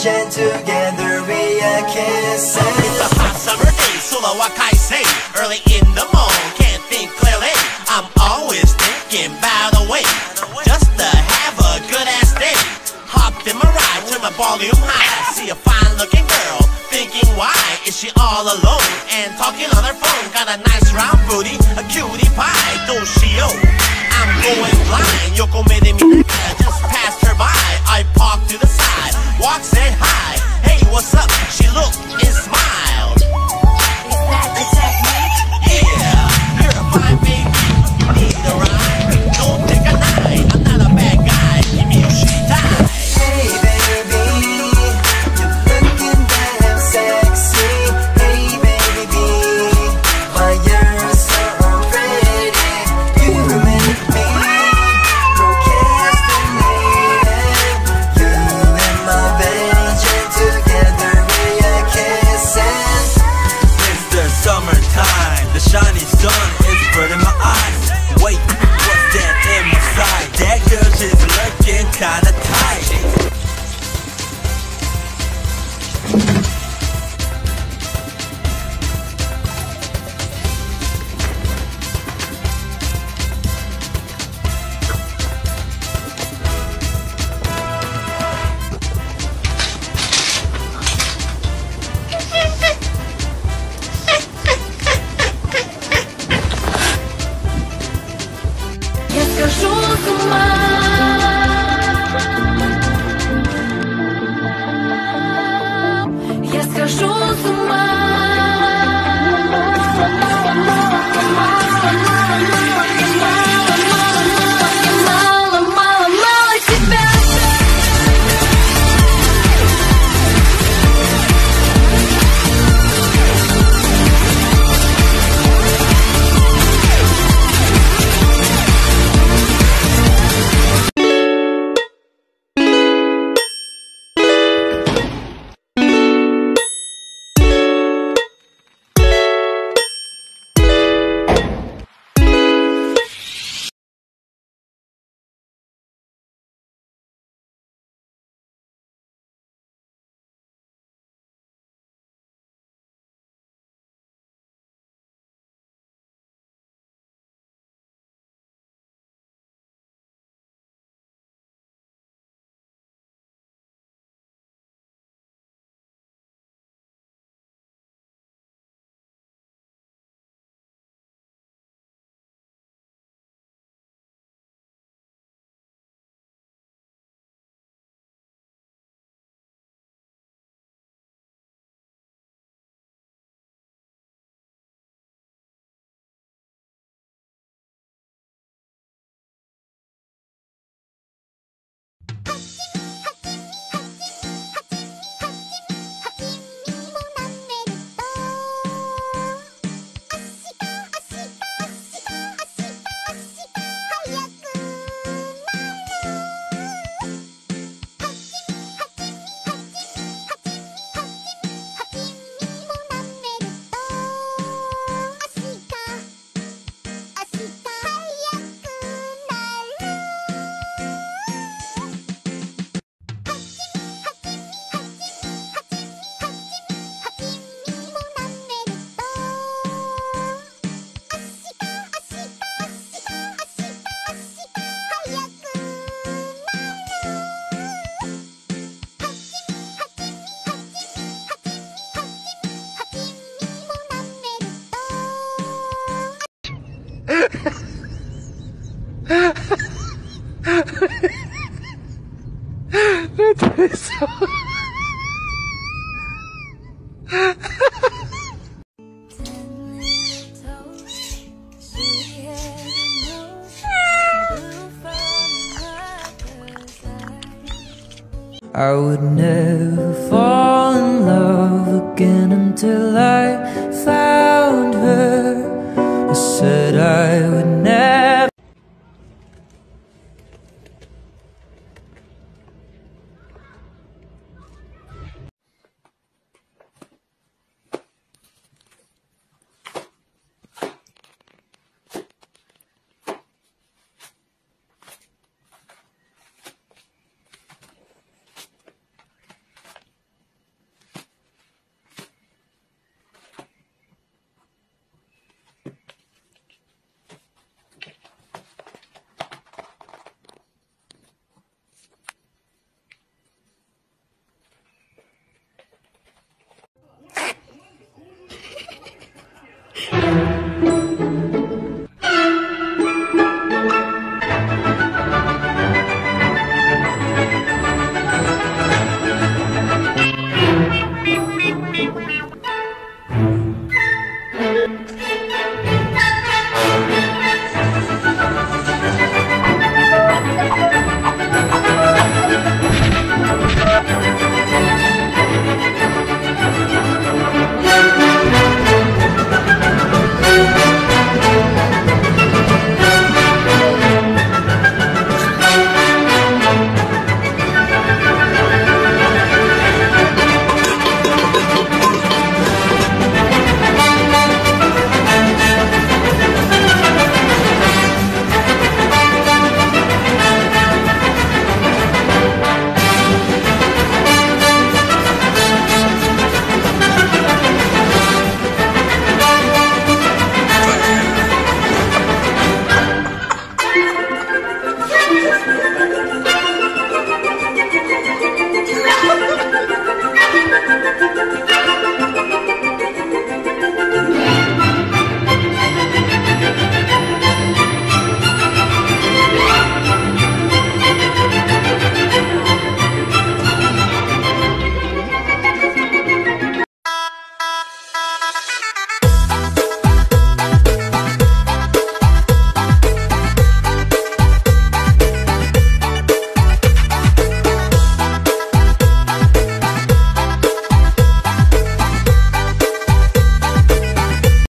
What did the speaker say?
vision together we are kissing. It's a hot summer day, solo Kaisei. Early in the morning, can't think clearly. I'm always thinking about a way just to have a good ass day. Hopped in my ride, turn my volume high. See a is she all alone and talking on her phone? Got a nice round booty, a cutie pie, don't she oh? I'm going blind, made me. I would never fall in love again until I